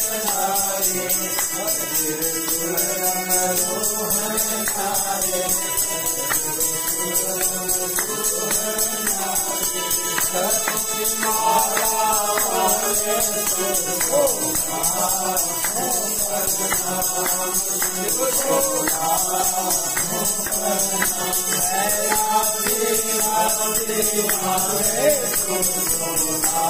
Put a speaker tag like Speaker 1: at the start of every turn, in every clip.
Speaker 1: Hare Hare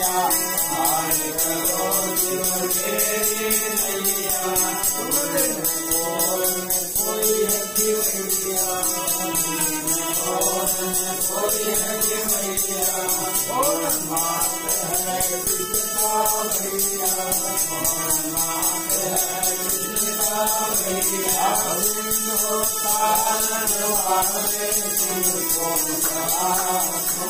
Speaker 1: Yeah. Oh,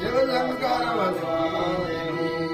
Speaker 2: Shiva Lankara
Speaker 3: Vajra
Speaker 1: Devi